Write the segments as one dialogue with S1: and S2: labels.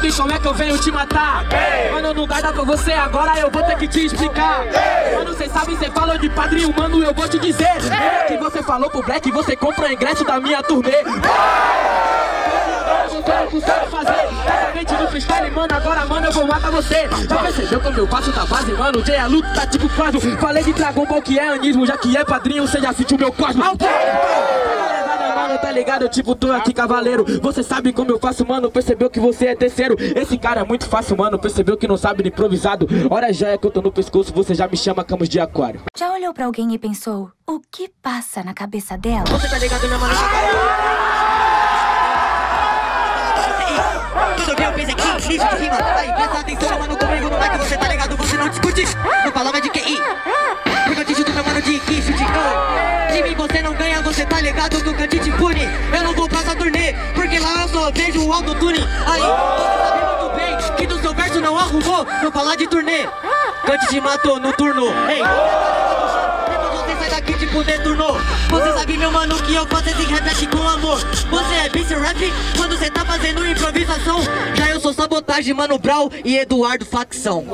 S1: sabe como é que eu venho te matar. Mano, não dá pra você agora, eu vou ter que te explicar. Mano, cê sabe, cê falou de padrinho, mano, eu vou te dizer. Lembra que você falou pro Black, você compra ingresso da minha turnê. Exatamente no freestyle, mano, agora, mano, eu vou matar você Já percebeu como eu faço da base, mano? O Jay é luto, tá tipo quadro Falei de Dragon Ball que é anismo, já que é padrinho, você já sentiu meu cosmo Mano, tá ligado? Eu tipo, tô aqui cavaleiro Você sabe como eu faço, mano, percebeu que você é terceiro Esse cara é muito fácil, mano, percebeu que não sabe de improvisado Hora já é que eu tô no pescoço, você já me chama Camus de aquário
S2: Já olhou pra alguém e pensou, o que passa na cabeça dela?
S1: Você tá ligado, minha mano?
S3: Eu fiz aqui, lixo de rima Aí, presta atenção, mano, comigo no mic Você tá ligado, você não discute Não falava de QI Porque eu te chuto, meu mano, de kiss, de go De mim você não ganha, você tá ligado que o cantinho te pune. Eu não vou pra essa turnê Porque lá eu só vejo o autotune Aí, você sabe muito bem Que do seu verso não arrumou Não falar de turnê. Cante te matou no turno Ei, sai daqui tipo deturnou Você sabe meu mano que eu faço esse repete com amor. Você é vice rap? Quando você tá fazendo improvisação Já eu sou sabotagem, mano Brau e Eduardo Facção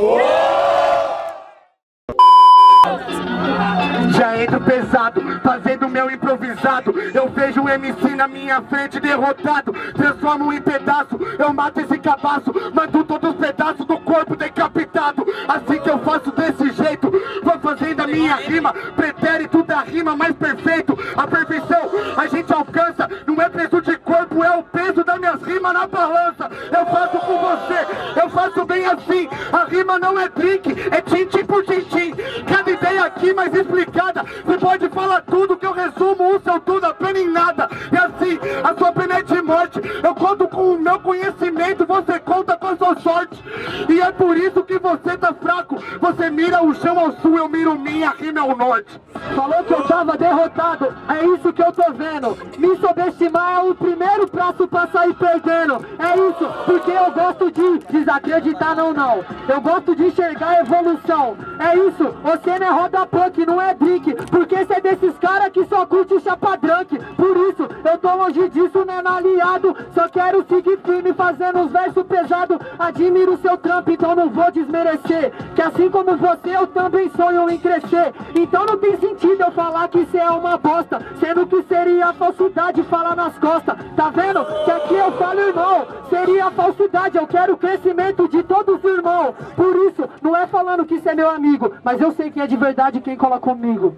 S4: Já entro pesado, fazendo meu improvisado. Eu vejo o MC na minha frente derrotado. Transformo em pedaço, eu mato esse cabaço. Mando todos os pedaços do corpo decapitado. Assim que eu faço desse jeito Vou fazendo a minha rima. Pretérito da rima mais perfeito. A perfeição a gente alcança. Não é peso de corpo, é o peso das minhas rimas na balança. Eu faço com você, eu faço bem assim. A rima não é drink, é tintim por tintim Cada aqui mais explicada. Você pode falar tudo que eu resumo o seu tudo apenas em nada. E assim, a sua pena é de morte. Eu conto com o meu conhecimento, você conta com a sua sorte. E é por isso que você tá fraco. Você mira o chão ao sul, eu miro minha rima ao norte. Falou que eu tava derrotado, é isso que eu tô vendo. Me subestimar é o primeiro passo pra sair perdendo. É isso, porque eu gosto de desacreditar não não. Eu gosto de enxergar evolução É isso, você não é roda punk, não é drink Porque você é desses caras que só curte chapa drunk. Por isso, eu tô longe disso, né, aliado. Só quero seguir firme fazendo uns versos pesados. Admiro seu trampo, então não vou desmerecer. Que assim como você, eu também sonho em crescer. Então não tem sentido eu falar que cê é uma bosta Sendo que seria falsidade falar nas costas. Tá vendo? Que aqui eu falo irmão Seria falsidade, eu quero o crescimento de todos os irmãos Por isso, não é falando que cê é meu amigo Mas eu sei que é de verdade quem cola comigo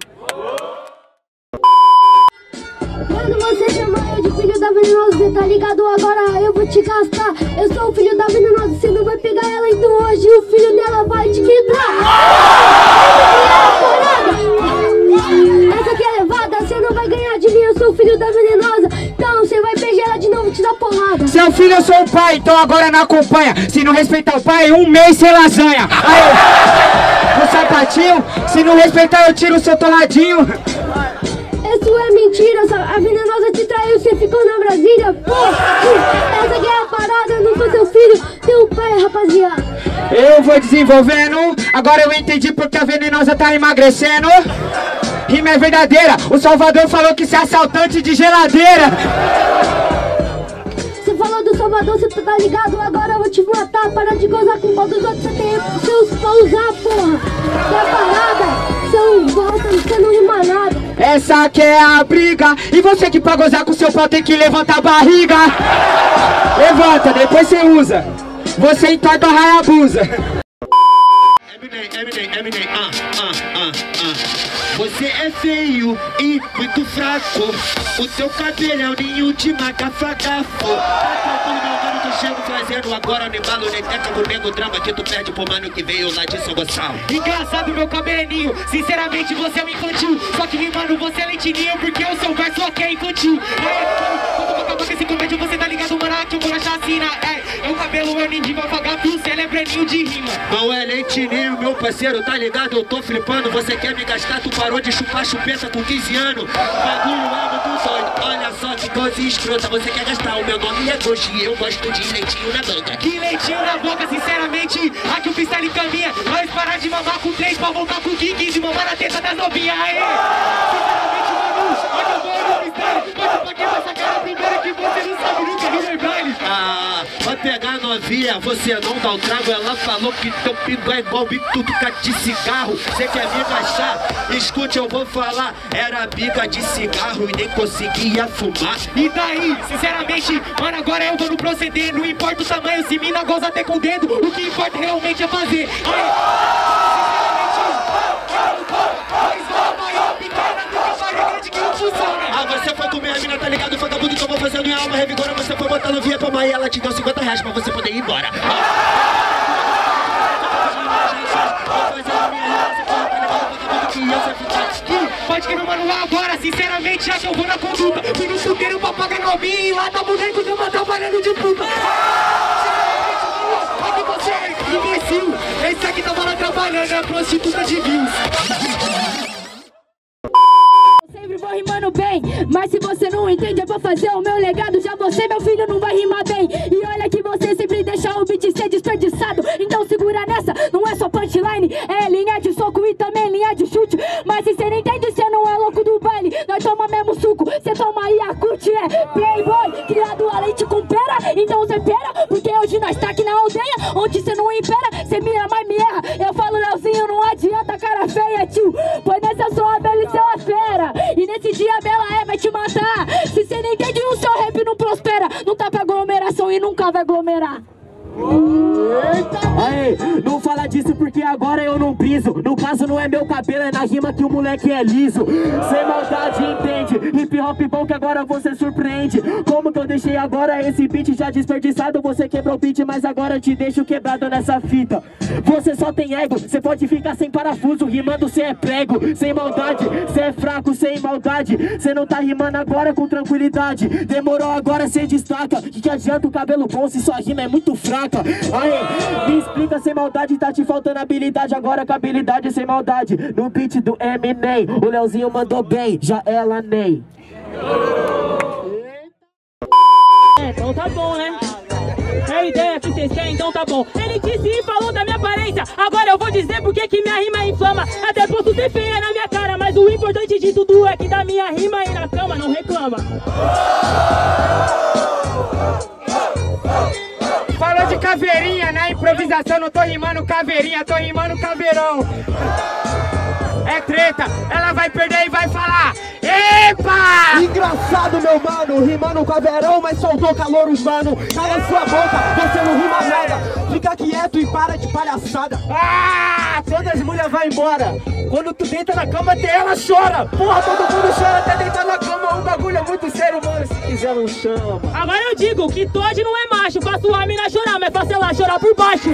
S5: Quando você chamar eu de filho da venenosa, cê tá ligado? Agora eu vou te gastar. Eu sou o filho da venenosa, você não vai pegar ela, então hoje o filho dela vai te quebrar. Essa aqui é levada, você não vai ganhar de mim, eu sou o filho da venenosa. Então você vai pegar ela de novo e te dar porrada.
S6: Seu filho, eu sou o pai, então agora não acompanha. Se não respeitar o pai, um mês sem lasanha. Sapatinho, se não respeitar, eu tiro o seu torradinho.
S5: Isso é mentira, a venenosa te traiu, você ficou na Brasília. Pô, essa aqui é a parada, eu não sou seu filho, teu pai, rapaziada.
S6: Eu vou desenvolvendo, agora eu entendi porque a venenosa tá emagrecendo. Rima é verdadeira, o Salvador falou que você é assaltante de geladeira.
S5: Você falou do Salvador, você tá ligado? Agora eu vou te matar. Para de gozar com o pau dos outros, você tem seus pra usar, porra. Que é parada, são volta, você não rima nada.
S6: Essa que é a briga. E você que pra gozar com seu pau tem que levantar a barriga. Levanta, depois você usa. Você entorta a raiabusa.
S7: Eminem, Eminem, Eminem, ah, ah, ah, ah. Você é feio e muito fraco. O teu cabelo é um ninho de macafagafo. Chego fazendo agora no embalo, nem teca comigo drama que tu perde pro mano que veio lá de São Gonçalo.
S1: Engraçado meu cabelinho, sinceramente você é um infantil. Só que mano, você é lentinho porque o seu verso aqui é infantil. É, esse comédia você tá ligado, mano, que eu vou na chacina É, meu cabelo é o céu é breninho de rima
S7: Não é lentinho, meu parceiro, tá ligado? Eu tô flipando, você quer me gastar, tu parou de chupar chupeta com 15 anos. Bagulho é muito doido, olha só que coisa escrota. Você quer gastar, o meu nome é e eu gosto de leitinho na boca.
S1: Que leitinho na boca, sinceramente Aqui o freestyle caminha Nós parar de mamar com três pra voltar com 15 e mamar na teta das novinhas Aê! Sinceramente, no freestyle Mas pra que essa cara que você não sabe nunca Baile
S7: Ah, vai pegar novinha você não dá o trago. Ela falou que teu pingo é igual bituca de cigarro. Você quer me gastar? Escute, eu vou falar. Era bica de cigarro e nem conseguia fumar.
S1: E daí, sinceramente, mano, agora eu vou no proceder. Não importa o tamanho, se mina goza até com o dedo. O que importa realmente é fazer. Aí,
S7: Ah, você foi comer a mina, tá ligado? Vagabundo vou fazendo minha alma revigora. Você foi botando via pra e ela te deu 50 reais pra você poder ir embora.
S1: Pode que meu mano lá agora, sinceramente, já que eu vou na conduta. Fui no chuteiro pra pagar novinho e lá tá boneco de uma trabalhando de puta. Aqui você, imbecil. Esse aqui tava lá trabalhando, é prostituta de views.
S5: Sempre vou rimando bem, mas se você não entende é pra fazer o meu legado. Já você, meu filho, não vai rimar bem. E olha que você sempre deixa o beat ser desperdiçado. Então segura nessa, não é só punchline É linha de soco e também linha de chute. Mas se cê não entende, cê não é louco do baile. Nós toma mesmo suco, cê toma Yakult É playboy, criado a leite com pera. Então cê pera, porque hoje nós tá aqui na aldeia Onde cê não impera, cê mira, mas me erra. Eu falo, Leozinho, não adianta cara feia, tio. Pois nessa sua bela e uma fera. E nesse dia Bela é vai te matar. Se cê não entende o seu rap não prospera. Não tá pra aglomeração e nunca vai aglomerar
S1: Aê, não fala disso porque agora eu não piso. No caso não é meu cabelo, é na rima que o moleque é liso. Sem maldade, entende? Hip hop bom que agora você surpreende. Como que eu deixei agora esse beat já desperdiçado? Você quebrou o beat, mas agora eu te deixo quebrado nessa fita. Você só tem ego, você pode ficar sem parafuso Rimando cê é prego, sem maldade Cê é fraco, sem maldade. Cê não tá rimando agora com tranquilidade. Demorou agora cê destaca. Que que adianta o cabelo bom se sua rima é muito fraca Aê, me explica sem maldade Tá te faltando habilidade agora com habilidade sem maldade No beat do Eminem O Leozinho mandou bem, já ela nem
S8: É, então tá bom, né? É a ideia que vocês querem, então tá bom. Ele disse e falou da minha aparência. Agora eu vou dizer porque que minha rima inflama. Até posso ser feia na minha cara, mas o importante de tudo é que da minha rima e na cama não reclama.
S6: Falou de caveirinha na improvisação, não tô rimando caveirinha, tô rimando caveirão. É treta, ela vai perder e vai falar: Epa!
S1: Engraçado, meu mano, rimando verão, mas soltou calouros, mano. Cala sua boca, você não rima nada. Fica quieto e para de palhaçada.
S6: Ah!
S1: Todas as mulheres vão embora. Quando tu deita na cama, até ela chora. Porra, todo mundo chora até deitar na cama. Quiser, não chama.
S8: Agora eu digo que Todd não é macho. Faço a mina chorar, mas faço ela chorar por baixo.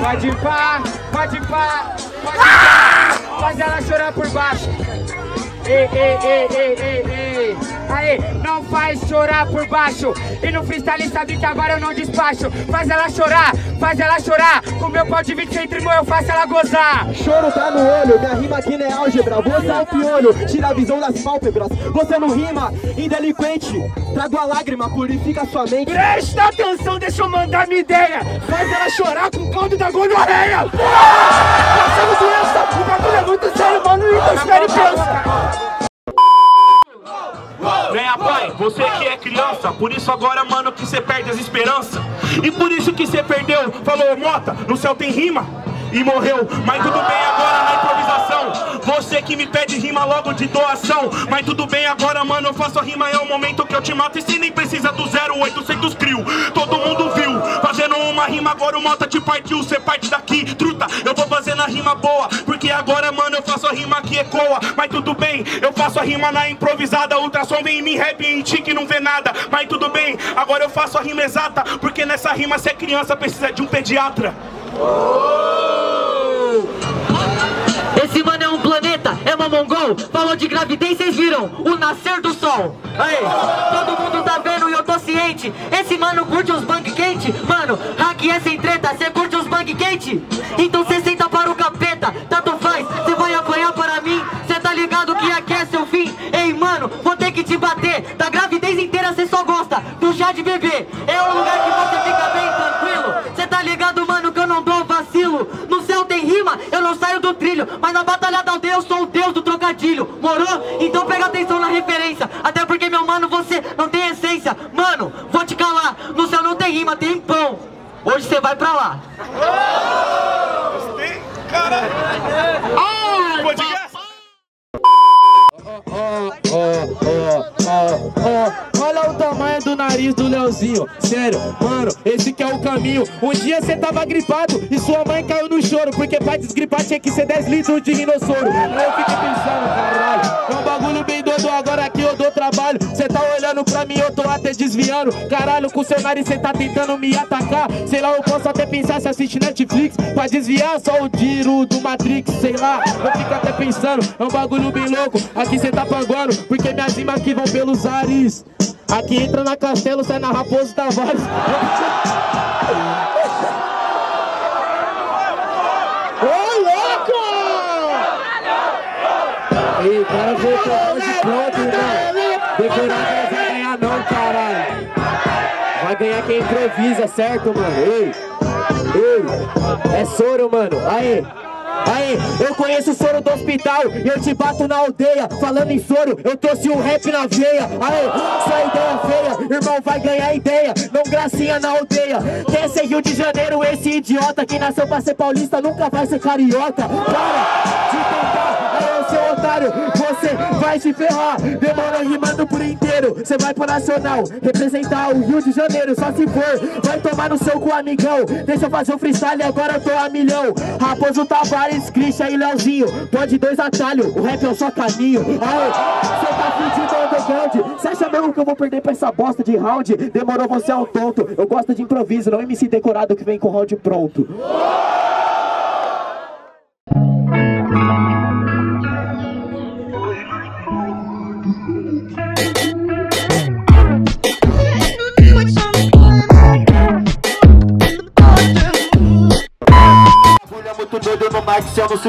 S6: Pode pá, pode pá, pode pá. Faz ela chorar por baixo. Ei, ei, ei, ei, ei, ei. Não faz chorar por baixo. E no freestyle sabe que agora eu não despacho. Faz ela chorar, faz ela chorar. Com meu pau de 20 centímetros eu faço ela gozar.
S1: Choro tá no olho, minha rima aqui não é álgebra. Você é o piolho, tira a visão das pálpebras. Você não rima, indelinquente. Trago a lágrima, purifica sua mente.
S6: Presta atenção, deixa eu mandar minha ideia.
S1: Faz ela chorar com o caldo da gonorreia.
S6: Passamos doença, o bagulho é muito sério, mano. Então espere e pensa.
S9: Venha pai, você que é criança Por isso agora, mano, que você perde as esperanças. E por isso que você perdeu Falou, Mota, no céu tem rima e morreu, mas tudo bem agora na improvisação. Você que me pede rima logo de doação. Mas tudo bem agora, mano, eu faço a rima. É o momento que eu te mato E se nem precisa do 0800 crio Todo mundo viu, fazendo uma rima Agora o Mota te partiu, cê parte daqui Truta, eu vou fazendo a rima boa. Porque agora, mano, eu faço a rima que ecoa. Mas tudo bem, eu faço a rima na improvisada. Ultrassom vem em mim, rap em ti que não vê nada. Mas tudo bem, agora eu faço a rima exata. Porque nessa rima, se é criança, precisa de um pediatra
S3: Esse mano é um planeta, é uma mongol. Falou de gravidez, vocês viram? O nascer do sol. Aí, todo mundo tá vendo e eu tô ciente. Esse mano curte os bang quente. Mano, hack é sem treta, cê curte os bang quente? Então cê senta para o capeta, tanto faz. Cê vai apanhar para mim, cê tá ligado que aqui é seu fim. Ei mano, vou ter que te bater. Da gravidez inteira cê só gosta chá de bebê. É o lugar que você fica bem uma referência. Até porque, meu mano, você não tem essência. Mano, vou te calar. No céu não tem rima, tem pão. Hoje você vai pra lá.
S1: Olha o tamanho do nariz do Leozinho. Sério, mano, esse que é o caminho. Um dia você tava gripado e sua mãe caiu no choro. Porque pra desgripar tinha que ser 10 litros de rinossoro. Eu fiquei pensando, caralho. É bagulho bem doido, agora aqui eu dou trabalho. Cê tá olhando pra mim, eu tô até desviando. Caralho, com seu nariz cê tá tentando me atacar. Sei lá, eu posso até pensar se assiste Netflix. Pra desviar só o tiro do Matrix, sei lá. Eu fico até pensando, é um bagulho bem louco. Aqui cê tá panguando, porque minhas rimas aqui vão pelos ares. Aqui entra na Castelo, sai na Raposo Tavares. Ô, louco! Ei, o cara voltou hoje pronto, irmão. Decorado não vai ganhar não, caralho. Vai ganhar quem improvisa, certo, mano? Ei, ei, é soro, mano. Aí. Aí, eu conheço o soro do hospital e eu te bato na aldeia. Falando em soro, eu trouxe um rap na veia. Aí, sua ideia feia, irmão, vai ganhar ideia. Não gracinha na aldeia. Ser Rio de Janeiro, esse idiota que nasceu pra ser paulista nunca vai ser carioca. Para de tentar, otário, você vai se ferrar. Demora rimando por inteiro. Você vai pro Nacional, representar o Rio de Janeiro, só se for. Vai tomar no seu cu, amigão. Deixa eu fazer o freestyle, agora eu tô a milhão. Raposo Tavares, Christian e Leozinho. Pode dois atalhos, o rap é o só caminho. Aê, você tá fudido underground. Você acha mesmo que eu vou perder pra essa bosta de round? Demorou, você é um tonto. Eu gosto de improviso, não MC decorado que vem com round pronto.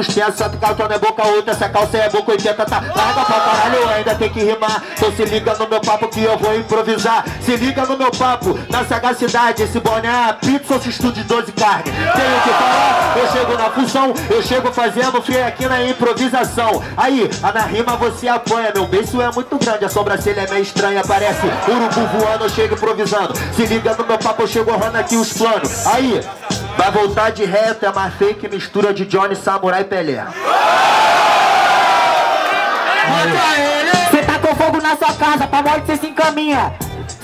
S10: Suspenso Só que é boca outra, essa calça é boca 80 Tá? Larga pra caralho, ainda tem que rimar. Então se liga no meu papo que eu vou improvisar. Se liga no meu papo, na sagacidade Esse boné é pizza ou se estude 12 carne. Tenho que falar, eu chego na função Eu chego fazendo frio aqui na improvisação. Aí, na rima você apanha Meu beijo é muito grande, a sobrancelha é meio estranha Parece urubu voando, eu chego improvisando. Se liga no meu papo, eu chego honrando aqui os planos. Aí, vai voltar de reto, é mais fake mistura de Johnny, Samurai e Pelé
S3: Você tá com fogo na sua casa, pra morte você se encaminha.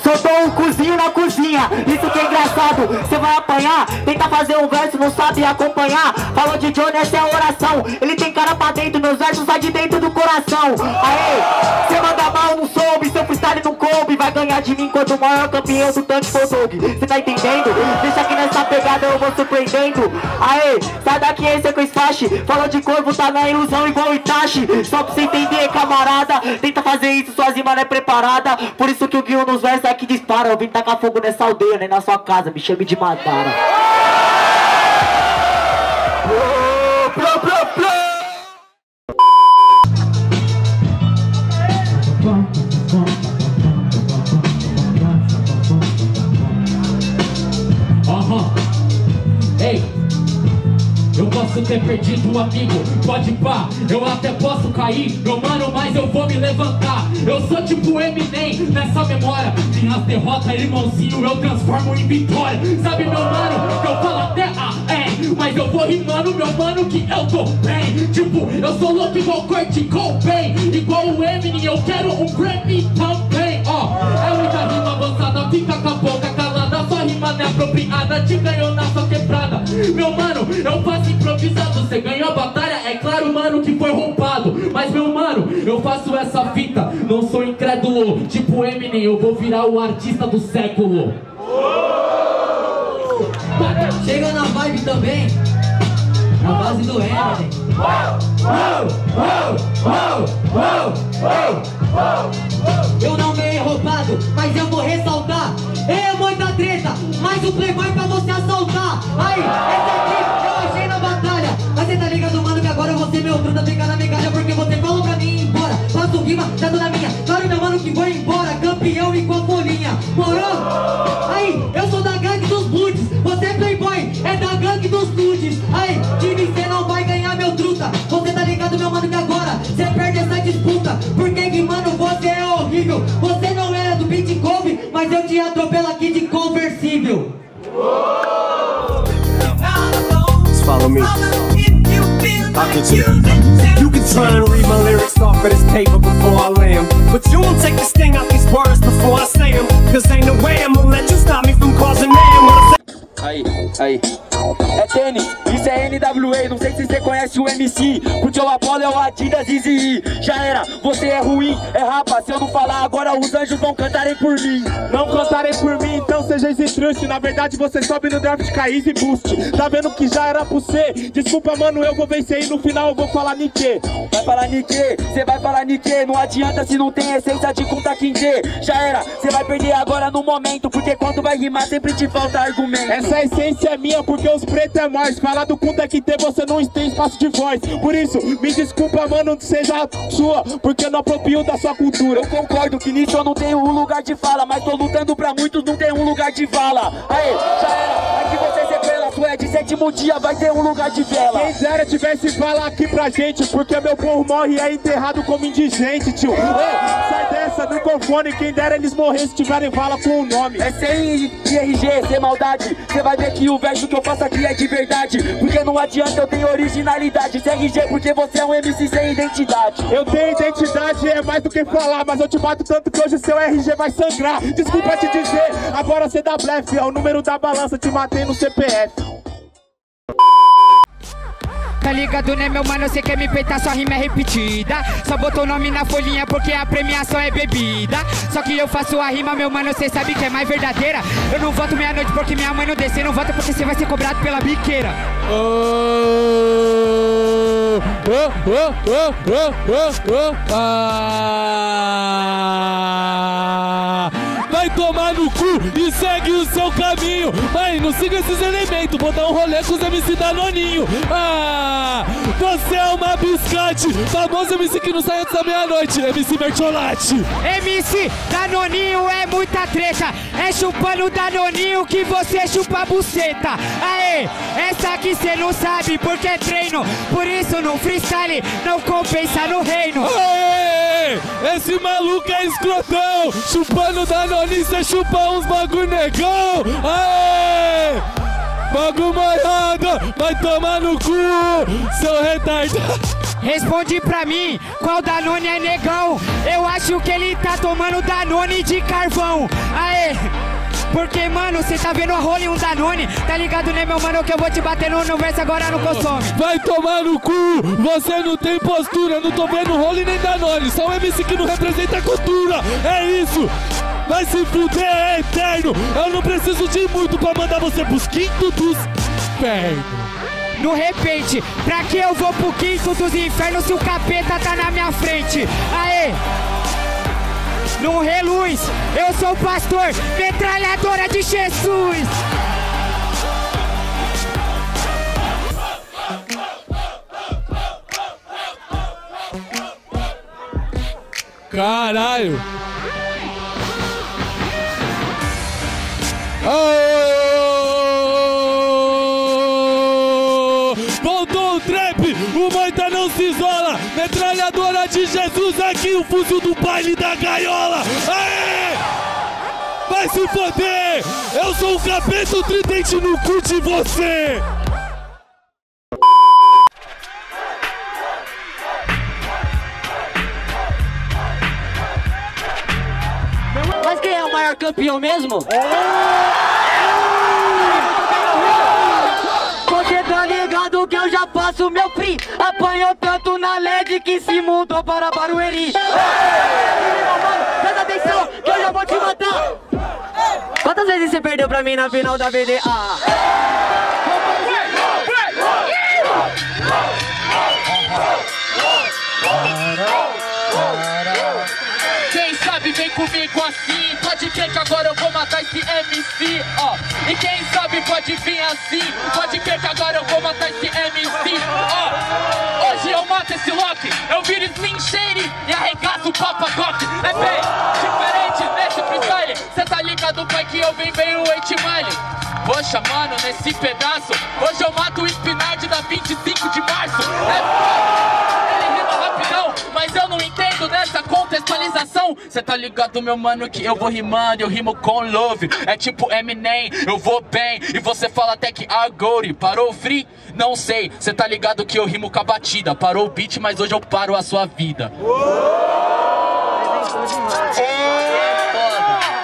S3: Soltou um cozinho na cozinha, isso que é engraçado. Você vai apanhar, tenta fazer um verso, não sabe acompanhar. Falou de Johnny, essa é a oração. Ele tem cara pra dentro, meus versos saem de dentro do coração. Aê, você manda mal, não soube, seu freestyle não coube. Vai ganhar de mim quanto o maior campeão do tanque for dog. Você tá entendendo? Deixa aqui nessa pegada, eu vou surpreendendo. Aê, sai daqui, esse é com esfache. Falou de corvo, tá na ilusão igual Itachi. Só pra você entender, camarada. Tenta fazer isso, sua rima não é preparada. Por isso que o guion nos versos aqui dispara. Eu vim tacar fogo nessa aldeia, nem na sua casa. Me chame de Madara.
S10: Plô.
S1: Ter perdido um amigo, pode pá, eu até posso cair, meu mano, mas eu vou me levantar. Eu sou tipo Eminem nessa memória, minhas derrotas, irmãozinho, eu transformo em vitória. Sabe, meu mano, que eu falo até a é, mas eu vou rimando, meu mano, que eu tô bem. Tipo, eu sou louco igual Kurt Cobain, igual o Eminem, eu quero um Grammy também. Ó, é muita rima avançada, fica com a boca é apropriada, te ganhou na sua quebrada. Meu mano, eu faço improvisado, você ganhou a batalha, é claro, mano, que foi roubado. Mas, meu mano, eu faço essa fita, não sou incrédulo, tipo Eminem, eu vou virar o artista do século.
S3: Chega na vibe também. Na base do Eminem. Eu não ganhei roubado, mas eu vou ressaltar. É muita treta, mais um
S11: You. Can try and read my lyrics off of this paper before I lay 'em, But you won't take the sting out these words before I say 'em. Cause ain't no way I'm
S1: Aí. É tênis, isso é NWA, não sei se você conhece o MC Porque o Apollo é o Adidas Easy Já era, você é ruim, é rapa. Se eu não falar agora os anjos vão cantarem por mim.
S12: Não cantarem por mim, então seja esse triste Na verdade você sobe no draft com a Easy Boost. Tá vendo que já era pro você Desculpa mano, eu vou vencer e no final eu vou falar Nique
S1: Vai falar Nique, cê vai falar Nique Não adianta se não tem essência de contar quem dê Já era, cê vai perder agora no momento. Porque quando vai rimar sempre te falta argumento.
S12: Essa essência é minha porque os pretos é mais. Falar do Kunta que tem você não tem espaço de voz. Por isso, me desculpa mano, seja sua Porque eu não apropio da sua cultura.
S1: Eu concordo que nisso eu não tenho um lugar de fala Mas tô lutando pra muitos, não tem um lugar de vala Aê, já era, aqui você se pela Tu é de sétimo dia, vai ter um lugar de vela.
S12: Quem dera tivesse fala aqui pra gente Porque meu povo morre e é enterrado como indigente, tio. Sai dessa, microfone Quem dera eles morrerem se tiverem fala com o nome.
S1: É sem IRG, sem maldade. Cê vai ver que o verso que eu faço aqui é de verdade. Porque não adianta eu tenho originalidade. Sem RG porque você é um MC sem identidade.
S12: Eu tenho identidade, é mais do que falar Mas eu te bato tanto que hoje seu RG vai sangrar. Desculpa te dizer, agora cê dá blefe É o número da balança, te matei no CPF
S6: Tá ligado, né, meu mano? Você quer me peitar, sua rima é repetida. Só botou o nome na folhinha porque a premiação é bebida. Só que eu faço a rima, meu mano, cê sabe que é mais verdadeira. Eu não voto meia-noite porque minha mãe não desce. Não voto porque você vai ser cobrado pela biqueira.
S9: Oh, oh, oh, oh, oh, oh, oh. Ah. Vai tomar no cu e segue o seu caminho. Mas não siga esses elementos. Vou dar um rolê com os MC Danoninho. Ah, você é uma biscate. Famoso MC que não sai antes da meia-noite. MC Mertiolate.
S6: MC Danoninho é muita treta. É chupando Danoninho que você chupa a buceta. Aê, essa aqui cê não sabe porque é treino. Por isso no freestyle não compensa no reino.
S9: Aê, esse maluco é escrotão. Chupando Danoninho, cê chupa uns bagulho negão. Aê! Bagulho molhado, vai tomar no cu, seu retardado.
S6: Responde pra mim, qual Danone é negão? Eu acho que ele tá tomando Danone de carvão. Aê! Porque, mano, cê tá vendo a rola em um Danone? Tá ligado, né, meu mano, que eu vou te bater no, no verso agora no consome.
S9: Vai tomar no cu, você não tem postura Não tô vendo role nem Danone. Só um MC que não representa a cultura. É isso! Vai se fuder, é eterno! Eu não preciso de muito pra mandar você pros quintos dos infernos.
S6: No repente, pra que eu vou pro quinto dos infernos se o capeta tá na minha frente? Aê! No reluz, eu sou o pastor, metralhadora de Jesus!
S9: Caralho Aô! De Jesus aqui, o fuzil do baile da gaiola Aê! Vai se foder! Eu sou o capeta, o tridente no cu de você!
S3: Mas quem é o maior campeão mesmo? Você faço meu free Apanhou tanto na LED que se mudou para Barueri. Presta atenção que eu já vou te matar. Quantas vezes você perdeu pra mim na final da BDA?
S1: Quem sabe vem comigo assim Pode crer que agora eu vou matar esse MC ó. E quem sabe pode vir assim. Pode crer que agora eu vou matar esse MC ó. Hoje eu mato esse Loki. Eu viro Slim Shady e arregaço o Papa Doc. É bem diferente nesse freestyle Cê tá ligado pai que eu venho bem o 8 Mile? Poxa mano, nesse pedaço. Hoje eu mato o Spinard da 25 de março. É ele rima rapidão, mas eu não entendo dessa contestação
S13: atualização. Cê tá ligado, meu mano, que eu vou rimando, eu rimo com love. É tipo Eminem, eu vou bem. E você fala até que agora parou free? Não sei, cê tá ligado que eu rimo com a batida. Parou o beat, mas hoje eu paro a sua vida.
S3: Foda,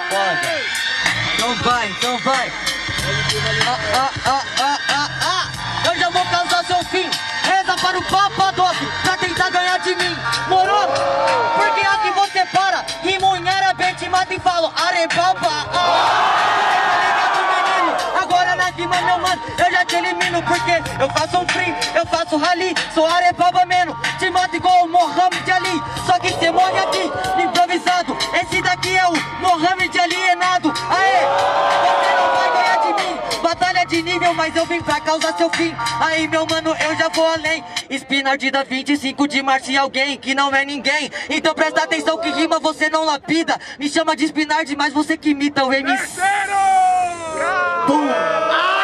S3: foda. Então vai, então vai. Ah, ah, ah, ah, ah, ah. Eu já vou causar seu fim. Reza para o papadote pra e falo arebaba. Ah. Ligado, menino? Agora na rima, meu mano, eu já te elimino Porque eu faço um free, eu faço rally Sou arebaba, mano, te mato igual o Mohamed Ali Só que cê morre aqui, improvisado Esse daqui é o Mohamed alienado Mas eu vim pra causar seu fim. Aí, meu mano, eu já vou além. Espinardida 25 de março e alguém que não é ninguém. Então presta atenção que rima você não lapida. Me chama de Spinard, mas você que imita o MC Pum.